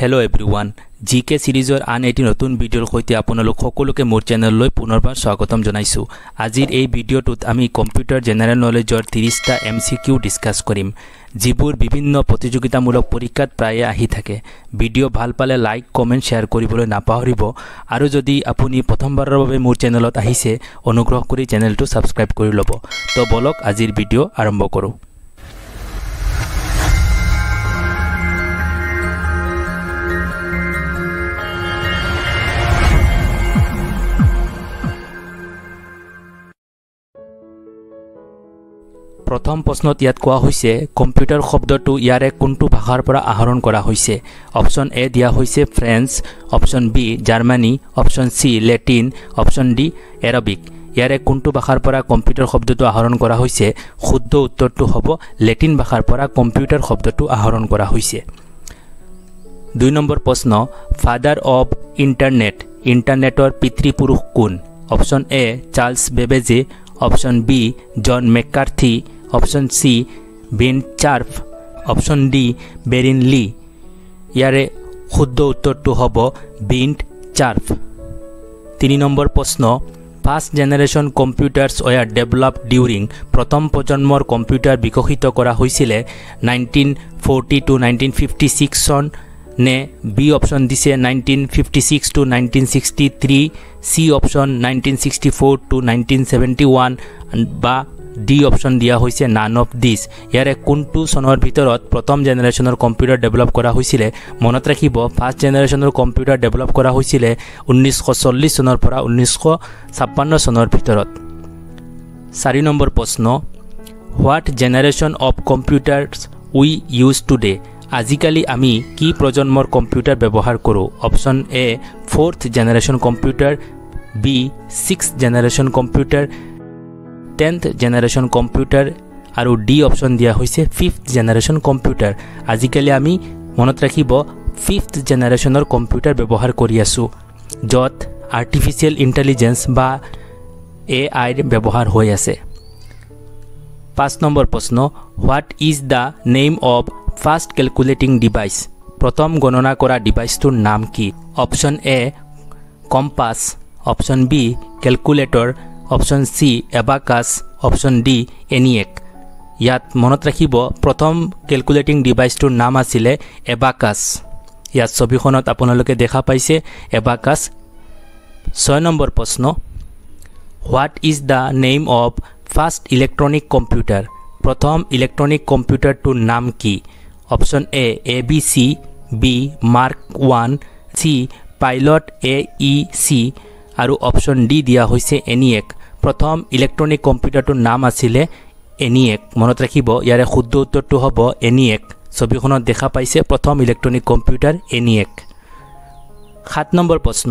Hello everyone G কে ছিৰিজৰ আন এটি নতুন ভিডিঅ'ৰ সৈতে আপোনালোক সকলোকে মোৰ চেনেললৈ পুনৰবাৰ স্বাগতম জনাইছোঁ। আজিৰ এই ভিডিঅ'টোত আমি কম্পিউটাৰ জেনেৰেল নলেজৰ ত্ৰিছটা এম চি কিউ ডিছকাছ কৰিম যিবোৰ বিভিন্ন প্ৰতিযোগিতামূলক পৰীক্ষাত প্ৰায়ে আহি থাকে। ভিডিঅ' ভাল পালে লাইক কমেণ্ট শ্বেয়াৰ কৰিবলৈ নাপাহৰিব। আৰু যদি আপুনি প্ৰথমবাৰৰ বাবে মোৰ চেনেলত আহিছে অনুগ্ৰহ কৰি চেনেলটো ছাবস্ক্ৰাইব কৰি ল'ব। তো বলক আজিৰ ভিডিঅ' আৰম্ভ কৰোঁ। প্ৰথম প্ৰশ্নত ইয়াত কোৱা হৈছে কম্পিউটাৰ শব্দটো ইয়াৰে কোনটো ভাষাৰ পৰা আহৰণ কৰা হৈছে অপশ্যন এ দিয়া হৈছে French option B Germany option C Latin option D Arabic. ইয়াৰে কোনটো ভাষাৰ পৰা কম্পিউটাৰ শব্দটো আহৰণ কৰা হৈছে? শুদ্ধ উত্তৰটো হ'ব লেটিন ভাষাৰ পৰা কম্পিউটাৰ শব্দটো আহৰণ কৰা হৈছে। দুই নম্বৰ প্ৰশ্ন ফাদাৰ অৱ ইণ্টাৰনেট ইণ্টাৰনেটৰ পিতৃপুৰুষ কোন? Option A Charles বেবেজে option B John McCarthy option C bin Cerf. Option D Berners Lee. ইয়াৰে শুদ্ধ উত্তৰটো হ'ব বিণ্ট চাৰ্ফ। তিনি নম্বৰ প্ৰশ্ন first generation computers were developed during প্ৰথম প্ৰজন্মৰ কম্পিউটাৰ বিকশিত কৰা হৈছিলে nineteen forty to nineteen fifty six চন নে বি অপশ্যন দিছে nineteen fifty six to nineteen sixty three C option nineteen sixty four to nineteen seventy one বা D option দিয়া হৈছে নান অফ দিছ ইয়াৰে কোনটো চনৰ ভিতৰত প্ৰথম জেনেৰেশ্যনৰ কম্পিউটাৰ ডেভেলপ কৰা হৈছিলে মনত ৰাখিব ফাৰ্ষ্ট জেনেৰেশ্যনৰ কম্পিউটাৰ ডেভেলপ কৰা হৈছিলে ঊনৈছশ চল্লিছ চনৰ পৰা ঊনৈছশ ছাপন্ন চনৰ ভিতৰত। চাৰি নম্বৰ প্ৰশ্ন what generation of computers we use today আজিকালি আমি কি প্ৰজন্মৰ কম্পিউটাৰ ব্যৱহাৰ কৰোঁ? Option A fourth generation computer B six generation computer tenth generation computer আৰু ডি অপশ্যন দিয়া হৈছে ফিফ্থ জেনেৰেশ্যন কম্পিউটাৰ আজিকালি আমি মনত ৰাখিব ফিফ্থ জেনেৰেশ্যনৰ কম্পিউটাৰ ব্যৱহাৰ কৰি আছোঁ য'ত আৰ্টিফিচিয়েল ইণ্টেলিজেঞ্চ বা এ আইৰ ব্যৱহাৰ হৈ আছে। পাঁচ নম্বৰ প্ৰশ্ন what is the name of first calculating device প্ৰথম গণনা কৰা ডিভাইচটোৰ নাম কি? Option A compass option B calculator option C abacus option D ENIAC. ইয়াত মনত ৰাখিব প্ৰথম কেলকুলেটিং ডিভাইচটোৰ নাম আছিলে এবাকাছ। ইয়াত ছবিখনত আপোনালোকে দেখা পাইছে এবাকাছ। ছয় নম্বৰ প্ৰশ্ন what is the name of first electronic computer? প্ৰথম ইলেক্ট্ৰনিক কম্পিউটাৰটোৰ নাম কি? Option A A B C B Mark one C Pilot A E C আৰু অপশ্যন ডি দিয়া হৈছে এনিয়েক। প্ৰথম ইলেক্ট্ৰনিক কম্পিউটাৰটোৰ নাম আছিলে এনিয়েক। মনত ৰাখিব ইয়াৰে শুদ্ধ উত্তৰটো হ'ব এনিয়েক। ছবিখনত দেখা পাইছে প্ৰথম ইলেক্ট্ৰনিক কম্পিউটাৰ এনিয়েক। সাত নম্বৰ প্ৰশ্ন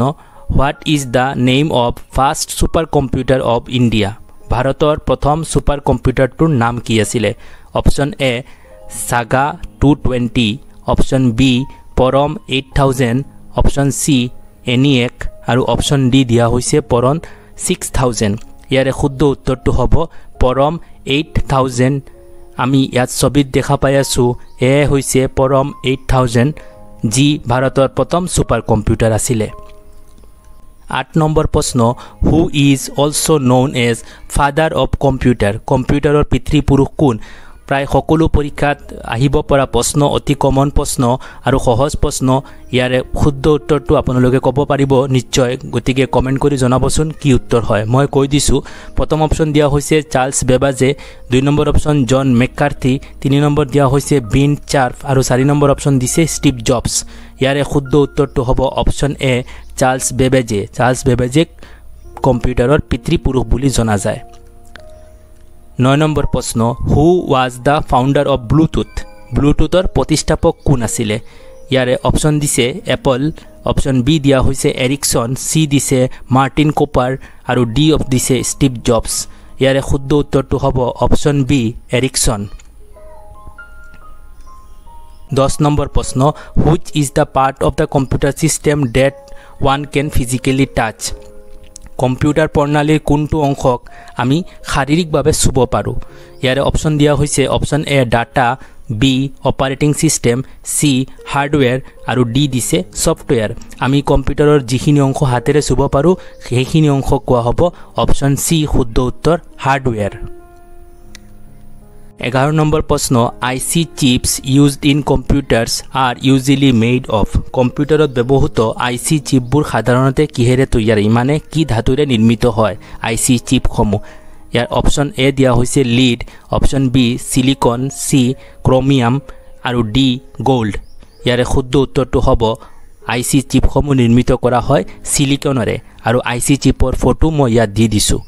what is the name of first super computer of India? ভাৰতৰ প্ৰথম ছুপাৰ কম্পিউটাৰটোৰ নাম কি আছিলে? Option A Saga two twenty. Option B Param eight thousand. Option C ENIAC. আৰু অপশ্যন ডি দিয়া হৈছে পৰম ছিক্স থাউজেণ্ড। ইয়াৰে শুদ্ধ উত্তৰটো হ'ব পৰম এইট থাউজেণ্ড আমি ইয়াত ছবিত দেখা পাই আছোঁ এয়াই হৈছে পৰম এইট থাউজেণ্ড যি ভাৰতৰ প্ৰথম ছুপাৰ কম্পিউটাৰ আছিলে। আঠ নম্বৰ প্ৰশ্ন who is also' known as father of computer কম্পিউটাৰৰ পিতৃপুৰুষ কোন? প্ৰায় সকলো পৰীক্ষাত আহিব পৰা প্ৰশ্ন অতি কমন প্ৰশ্ন আৰু সহজ প্ৰশ্ন ইয়াৰে শুদ্ধ উত্তৰটো আপোনালোকে ক'ব পাৰিব নিশ্চয়। গতিকে কমেণ্ট কৰি জনাবচোন কি উত্তৰ হয়। মই কৈ দিছোঁ প্ৰথম অপশ্যন দিয়া হৈছে চাৰ্লছ বেবাজে দুই নম্বৰ অপশ্যন জন মেকাৰ্থি তিনি নম্বৰ দিয়া হৈছে বিন চাৰ্ফ আৰু চাৰি নম্বৰ অপশ্যন দিছে ষ্টিভ জবছ। ইয়াৰে শুদ্ধ উত্তৰটো হ'ব option A Charles Babbage. Charles বেবেজেক কম্পিউটাৰৰ পিতৃপুৰুষ বুলি জনা যায়। নয় নম্বৰ প্ৰশ্ন who was the founder of Bluetooth ব্লুটুথৰ প্ৰতিষ্ঠাপক কোন আছিলে? ইয়াৰে অপশ্যন দিছে এপল অপশ্যন বি দিয়া হৈছে এৰিকছন চি দিছে মাৰ্টিন কোপাৰ আৰু ডি অফ দিছে ষ্টিভ জবছ ইয়াৰে শুদ্ধ উত্তৰটো হ'ব অপশ্যন বি এৰিকছন দহ নম্বৰ প্ৰশ্ন which is the part of the computer system that one can physically touch computer প্ৰণালীৰ কোনটো অংশক আমি শাৰীৰিকভাৱে চুব পাৰোঁ? ইয়াৰে অপশ্যন দিয়া হৈছে option A data B operating system C hardware আৰু ডি দিছে ছফ্টৱেৰ আমি কম্পিউটাৰৰ যিখিনি অংশ হাতেৰে চুব পাৰোঁ সেইখিনি অংশ কোৱা হ'ব অপশ্যন চি শুদ্ধ উত্তৰ হাৰ্ডৱেৰ এঘাৰ নম্বৰ প্ৰশ্ন I C chips used in computers are usually made of কম্পিউটাৰত ব্যৱহৃত আই চি চিপবোৰ সাধাৰণতে কিহেৰে তৈয়াৰী মানে কি ধাতুৰে নিৰ্মিত হয়? আই চি চিপসমূহ ইয়াৰ অপশ্যন এ দিয়া হৈছে lead option B silicon C chromium আৰু ডি গ'ল্ড ইয়াৰে শুদ্ধ উত্তৰটো হ'ব আই চি চিপসমূহ নিৰ্মিত কৰা হয় চিলিকনেৰে আৰু আই চি চিপৰ ফটো মই ইয়াত দি দিছোঁ।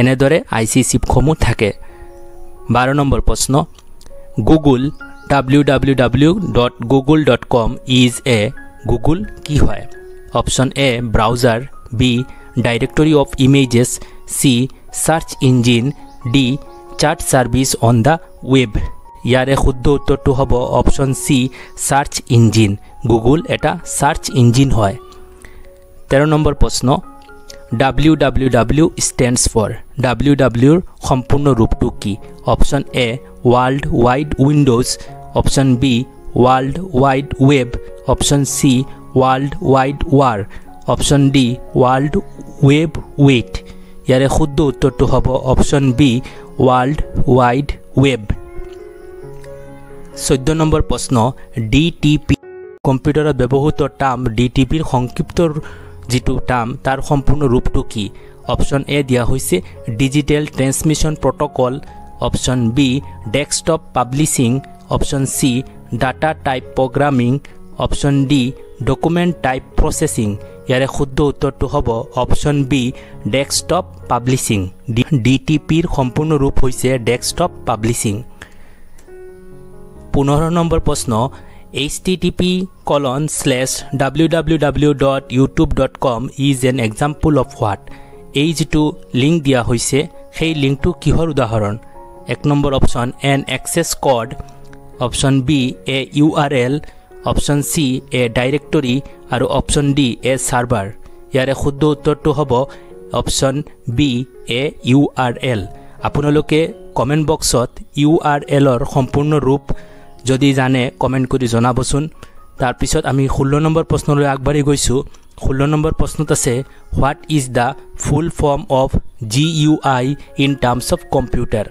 এনেদৰে আই চি চিপসমূহ থাকে। বাৰ নম্বৰ প্ৰশ্ন Google W W W dot Google dot com is a Google কি হয়? Option A browser B directory of images C search engine D chart service on the web ইয়াৰে শুদ্ধ উত্তৰটো হ'ব option C search engine Google এটা search engine হয়। তেৰ number প্ৰশ্ন W W W stands for W ডাব্লিউৰ সম্পূৰ্ণ ৰূপটো কি? Option A world wide windows option B world wide web option C world wide war option D world web wait ইয়াৰে শুদ্ধ উত্তৰটো হ'ব option B world wide web চৈধ্য number প্ৰশ্ন D T P কম্পিউটাৰত ব্যৱহৃত টাৰ্ম ডি টি পিৰ সংক্ষিপ্ত যিটো টাৰ্ম তাৰ সম্পূৰ্ণ ৰূপটো কি? অপশ্যন এ দিয়া হৈছে digital transmission protocol option B desktop publishing option C data type programming option D document type processing. ইয়াৰে শুদ্ধ উত্তৰটো হ'ব option B desktop publishing D T পিৰ সম্পূৰ্ণ ৰূপ হৈছে ডেস্কটপ পাব্লিছিং পোন্ধৰ নম্বৰ প্ৰশ্ন H T T P colon slash W W W dot YouTube dot com is an example of what এই যিটো লিংক দিয়া হৈছে সেই লিংকটো কিহৰ উদাহৰণ? এক number option an access code option B a U R L option C a directory আৰু অপশ্যন ডি এ ছাৰ্ভাৰ ইয়াৰে শুদ্ধ উত্তৰটো হ'ব option B a U R L আপোনালোকে কমেণ্ট বক্সত ইউ আৰ এলৰ সম্পূৰ্ণ ৰূপ যদি জানে কমেণ্ট কৰি জনাবচোন। তাৰপিছত আমি ষোল্ল নম্বৰ প্ৰশ্নলৈ আগবাঢ়ি গৈছোঁ। ষোল্ল নম্বৰ প্ৰশ্নত আছে what is the full form of G U I in terms of computer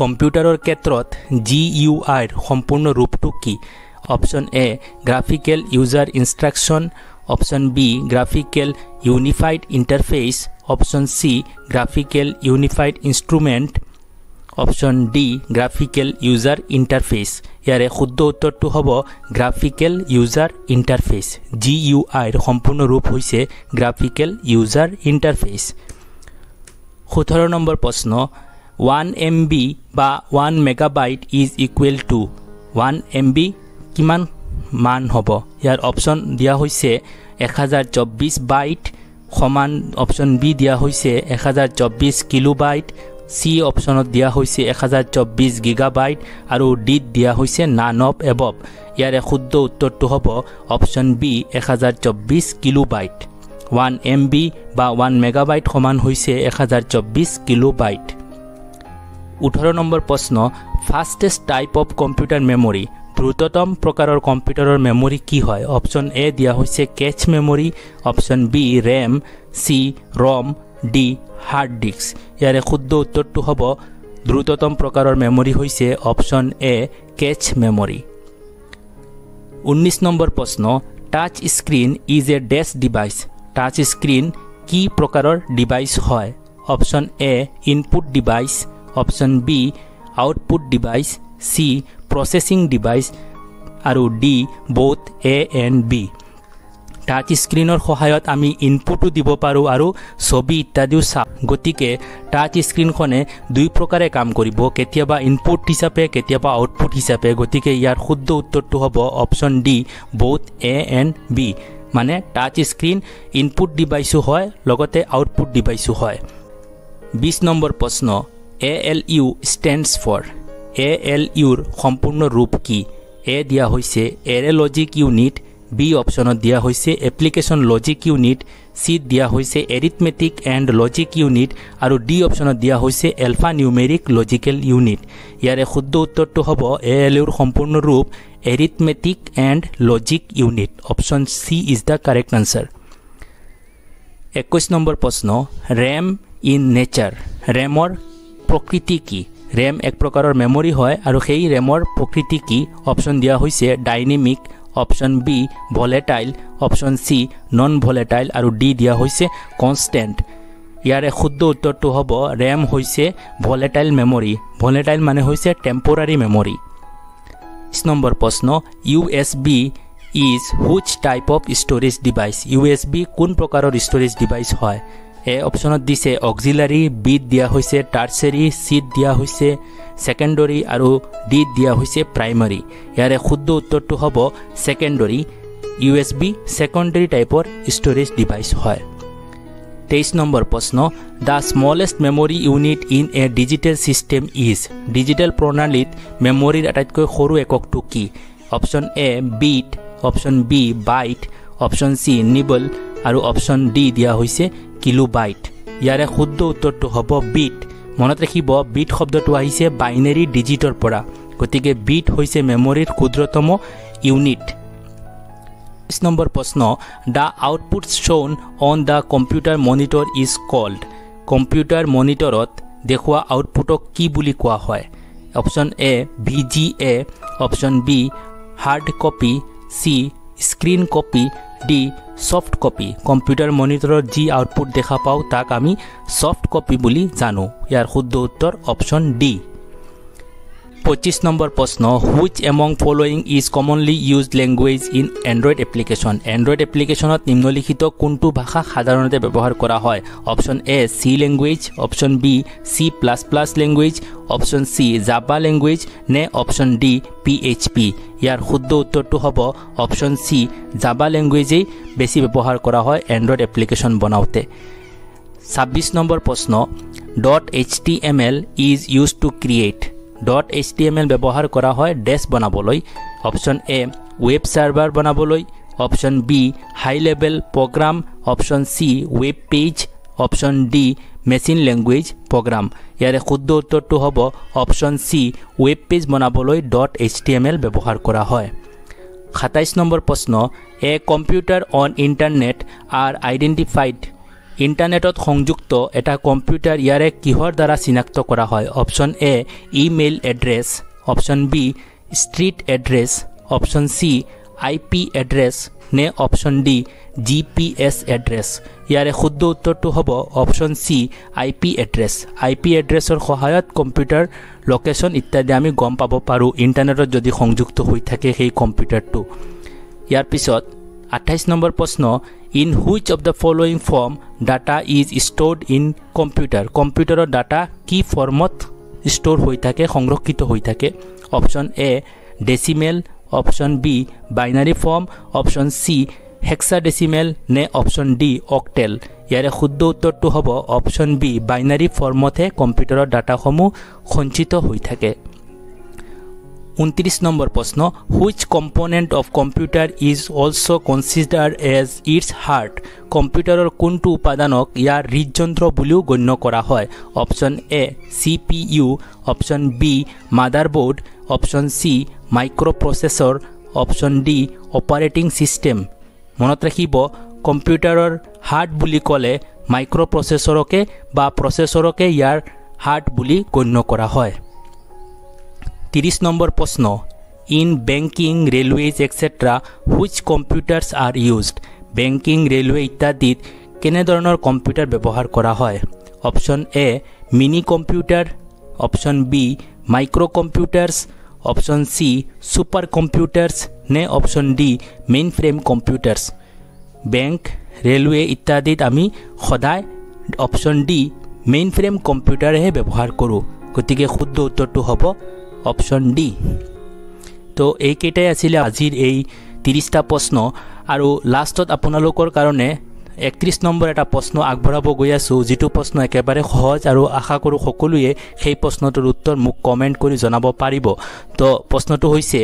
কম্পিউটাৰৰ ক্ষেত্ৰত জি ইউ আইৰ সম্পূৰ্ণ ৰূপটো কি? Option A graphical user instruction option B graphical unified interface option C graphical unified instrument option D graphical user interface ইয়াৰে শুদ্ধ উত্তৰটো হ'ব graphical user interface G U আইৰ সম্পূৰ্ণ ৰূপ হৈছে গ্ৰাফিকেল ইউজাৰ ইণ্টাৰফেচ সোতৰ নম্বৰ প্ৰশ্ন ওৱান এম বি বা one megabyte is equal to one MB B কিমান মান হ'ব? ইয়াৰ অপশ্যন দিয়া হৈছে এক হাজাৰ চৌব্বিছ বাইট সমান অপশ্যন বি দিয়া হৈছে এক হাজাৰ চৌব্বিছ কিলো বাইট চি অপশ্যনত দিয়া হৈছে এক হাজাৰ চৌব্বিছ গিগাবাইট আৰু ডিত দিয়া হৈছে নান অফ এবভ। ইয়াৰে শুদ্ধ উত্তৰটো হ'ব অপশ্যন বি এক হাজাৰ চৌব্বিছ kilo byte one M B বা ওৱান মেগাবাইট সমান হৈছে এক হাজাৰ চৌব্বিছ কিলো বাইট ওঠৰ নম্বৰ প্ৰশ্ন fastest type of computer memory দ্ৰুততম প্ৰকাৰৰ কম্পিউটাৰৰ মেমৰি কি হয়? অপশ্যন এ দিয়া হৈছে cache memory option B RAM C ROM D hard disk. ইয়াৰে শুদ্ধ উত্তৰটো হ'ব দ্ৰুততম প্ৰকাৰৰ মেমৰি হৈছে অপশ্যন এ কেচ মেমৰি। ঊনৈছ নম্বৰ প্ৰশ্ন touch screen is a dash device. Touch screen কি প্ৰকাৰৰ ডিভাইচ হয়? Option A input device. Option B output device. C processing device. আৰু D both A and B. Touch স্ক্ৰীণৰ সহায়ত আমি ইনপুটো দিব পাৰোঁ আৰু ছবি ইত্যাদিও চাওঁ। গতিকে টাচ স্ক্ৰীণখনে দুই প্ৰকাৰে কাম কৰিব। কেতিয়াবা ইনপুট হিচাপে কেতিয়াবা আউটপুট হিচাপে। গতিকে ইয়াৰ শুদ্ধ উত্তৰটো হ'ব option D both A and B মানে টাচ স্ক্ৰীণ ইনপুট ডিভাইচো হয় লগতে আউটপুট ডিভাইচো হয়। বিছ নম্বৰ প্ৰশ্ন A L U stands for A L ইউৰ সম্পূৰ্ণ ৰূপ কি? এ দিয়া হৈছে এৰে লজিক ইউনিট বি অপশ্যনত দিয়া হৈছে এপ্লিকেশ্যন লজিক ইউনিট চিত দিয়া হৈছে এৰিথমেটিক এণ্ড লজিক ইউনিট আৰু ডি অপশ্যনত দিয়া হৈছে এলফা নিউমেৰিক লজিকেল ইউনিট ইয়াৰে শুদ্ধ উত্তৰটো হ'ব এ এল ইউৰ সম্পূৰ্ণ ৰূপ arithmetic and logic unit option C is the correct answer একৈছ নম্বৰ প্ৰশ্ন ৰেম ইন নেচাৰ ৰেমৰ প্ৰকৃতি কি? ৰেম এক প্ৰকাৰৰ মেমৰি হয় আৰু সেই ৰেমৰ প্ৰকৃতি কি? অপশ্যন দিয়া হৈছে dynamic option B volatile option C non volatile আৰু ডি দিয়া হৈছে কনষ্টেণ্ট ইয়াৰে শুদ্ধ উত্তৰটো হ'ব ৰেম হৈছে ভলেটাইল মেমৰি ভলেটাইল মানে হৈছে টেম্পৰাৰী মেমৰি বিছ নম্বৰ প্ৰশ্ন U S B is which type of storage device U S B কোন প্ৰকাৰৰ ষ্ট'ৰেজ ডিভাইচ হয়? অপশ্যনত দিছে অক্সিলাৰী বিত দিয়া হৈছে টাৰ্চেৰী চিত দিয়া হৈছে ছেকেণ্ডৰী আৰু ডিত দিয়া হৈছে প্ৰাইমাৰী। ইয়াৰে শুদ্ধ উত্তৰটো হ'ব secondary U S B secondary টাইপৰ ষ্ট'ৰেজ ডিভাইচ হয়। তেইছ নম্বৰ প্ৰশ্ন the smallest memory unit in a digital system is digital প্ৰণালীত মেমৰিৰ আটাইতকৈ সৰু এককটো কি? Option A bit option B byte option C nibble আৰু অপশ্যন ডি দিয়া হৈছে কিলো বাইট ইয়াৰে শুদ্ধ উত্তৰটো হ'ব বিট। মনত ৰাখিব, বিট শব্দটো আহিছে বাইনেৰী ডিজিটৰ পৰা। গতিকে বিট হৈছে মেমৰিৰ ক্ষুদ্ৰতম ইউনিট। বিছ নম্বৰ প্ৰশ্ন, the output shown on the computer monitor is called. Computer মনিটৰত দেখুওৱা আউটপুটক কি বুলি কোৱা হয়? Option A V G A option B, hard copy. C, screen copy. D soft copy computer মনিটৰত যি আউটপুট দেখা পাওঁ তাক আমি ছফ্ট কপি বুলি জানো। ইয়াৰ শুদ্ধ উত্তৰ অপশ্যন ডি পঁচিছ নম্বৰ প্ৰশ্ন which among following is commonly use language in Android application Android এপ্লিকেশ্যনত নিম্নলিখিত কোনটো ভাষা সাধাৰণতে ব্যৱহাৰ কৰা হয়? Option A C language option B C plus plus language option C Java language নে option D P H P ইয়াৰ শুদ্ধ উত্তৰটো হ'ব অপশ্যন চি জাবা লেংগুৱেজেই বেছি ব্যৱহাৰ কৰা হয় এণ্ড্ৰইড এপ্লিকেশ্যন বনাওঁতে। ছাব্বিছ নম্বৰ প্ৰশ্ন dot H T M L is use to create dot H T M L ব্যৱহাৰ কৰা হয় ডেছ বনাবলৈ অপশ্যন এ ৱেব ছাৰ্ভাৰ বনাবলৈ option B high level program option C web page option D machine language program ইয়াৰে শুদ্ধ উত্তৰটো হ'ব option C web page বনাবলৈ dot H T M L ব্যৱহাৰ কৰা হয়। সাতাইছ নম্বৰ প্ৰশ্ন a computer on internet are identified ইণ্টাৰনেটত সংযুক্ত এটা কম্পিউটাৰ ইয়াৰে কিহৰ দ্বাৰা চিনাক্ত কৰা হয়? Option A email address. Option B street address. Option C I P address. নে option D G P S address. ইয়াৰে শুদ্ধ উত্তৰটো হ'ব option C I P address. I P এড্ৰেছৰ সহায়ত কম্পিউটাৰ লোকেশ্যন ইত্যাদি আমি গম পাব পাৰোঁ। ইণ্টাৰনেটত যদি সংযুক্ত হৈ থাকে সেই কম্পিউটাৰটো। ইয়াৰ পিছত আঠাইছ নম্বৰ প্ৰশ্ন in which of the following form data is stored in computer কম্পিউটাৰৰ ডাটা কি ফৰ্মত ষ্ট'ৰ হৈ থাকে সংৰক্ষিত হৈ থাকে? Option A decimal option B binary form option C hexadecimal নে অপশ্যন ডি অকটেল ইয়াৰে শুদ্ধ উত্তৰটো হ'ব অপশ্যন বি বাইনাৰী ফৰ্মতহে কম্পিউটাৰৰ ডাটাসমূহ সঞ্চিত হৈ থাকে। ঊনত্ৰিছ নম্বৰ প্ৰশ্ন which component of computer is also' consider as its heart কম্পিউটাৰৰ কোনটো উপাদানক ইয়াৰ হৃদযন্ত্ৰ বুলিও গণ্য কৰা হয় option A C P U option B motherboard option C microprocessor option D operating system মনত ৰাখিব কম্পিউটাৰৰ হাৰ্ট বুলি ক'লে মাইক্ৰ' প্ৰচেছৰকে বা প্ৰচেছৰকে ইয়াৰ হাৰ্ট বুলি গণ্য কৰা হয় ত্ৰিছ নম্বৰ প্ৰশ্ন in banking railways etcetera which computers are used banking railway ইত্যাদিত কেনেধৰণৰ কম্পিউটাৰ ব্যৱহাৰ কৰা হয়? Option A, mini computer option B micro' computers option C super computers নে option D mainframe computers bank railway ইত্যাদিত আমি সদায় অপশ্যন ডি মেইন ফ্ৰেম কম্পিউটাৰেহে ব্যৱহাৰ কৰোঁ গতিকে শুদ্ধ উত্তৰটো হ'ব অপশ্যন ডি। তো এইকেইটাই আছিলে আজিৰ এই ত্ৰিছটা প্ৰশ্ন। আৰু লাষ্টত আপোনালোকৰ কাৰণে একত্ৰিছ নম্বৰ এটা প্ৰশ্ন আগবঢ়াব গৈ আছোঁ যিটো প্ৰশ্ন একেবাৰে সহজ আৰু আশা কৰোঁ সকলোৱে সেই প্ৰশ্নটোৰ উত্তৰ মোক কমেণ্ট কৰি জনাব পাৰিব। তো প্ৰশ্নটো হৈছে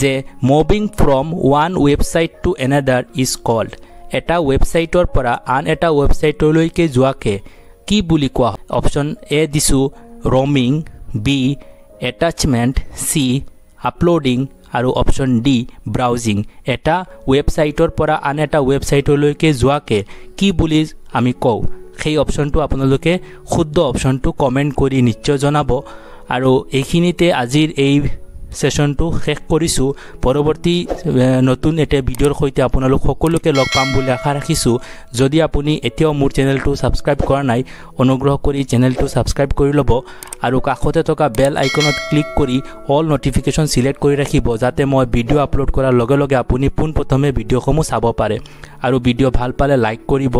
যে moving from one website to another is called এটা ৱেবছাইটৰ পৰা আন এটা ৱেবছাইটলৈকে যোৱাকে কি বুলি কোৱা? অপশ্যন এ দিছোঁ roaming B attachment C uploading আৰু অপশ্যন ডি ব্ৰাউজিং এটা ৱেবছাইটৰ পৰা আন এটা ৱেবছাইটলৈকে যোৱাকে কি বুলি আমি কওঁ? সেই অপশ্যনটো আপোনালোকে শুদ্ধ অপশ্যনটো কমেণ্ট কৰি নিশ্চয় জনাব। আৰু এইখিনিতে আজিৰ এই ছেশ্যনটো শেষ কৰিছোঁ। পৰৱৰ্তী নতুন এটা ভিডিঅ'ৰ সৈতে আপোনালোক সকলোকে লগ পাম বুলি আশা ৰাখিছোঁ। যদি আপুনি এতিয়াও মোৰ চেনেলটো ছাবস্ক্ৰাইব কৰা নাই অনুগ্ৰহ কৰি চেনেলটো ছাবস্ক্ৰাইব কৰি ল'ব আৰু কাষতে থকা বেল আইকনত ক্লিক কৰি অল নটিফিকেশ্যন ছিলেক্ট কৰি ৰাখিব যাতে মই ভিডিঅ' আপলোড কৰাৰ লগে লগে আপুনি পোনপ্ৰথমে ভিডিঅ'সমূহ চাব পাৰে আৰু ভিডিঅ' ভাল পালে লাইক কৰিব।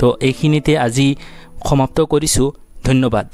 তো এইখিনিতে আজি সমাপ্ত কৰিছোঁ। ধন্যবাদ।